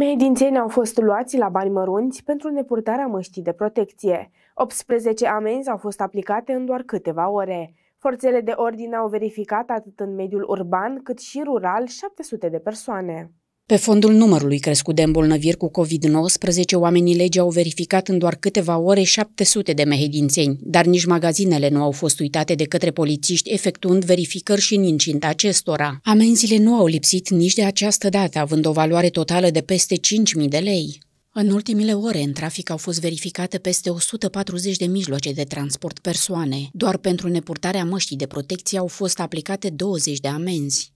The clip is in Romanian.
Mehedințeni au fost luați la bani mărunți pentru nepurtarea măștii de protecție. 18 amenzi au fost aplicate în doar câteva ore. Forțele de ordine au verificat atât în mediul urban cât și rural 700 de persoane. Pe fondul numărului crescut de îmbolnăviri cu COVID-19, oamenii legii au verificat în doar câteva ore 700 de mehedințeni, dar nici magazinele nu au fost uitate de către polițiști, efectuând verificări și în incinta acestora. Amenzile nu au lipsit nici de această dată, având o valoare totală de peste 5.000 de lei. În ultimile ore, în trafic au fost verificate peste 140 de mijloace de transport persoane. Doar pentru nepurtarea măștii de protecție au fost aplicate 20 de amenzi.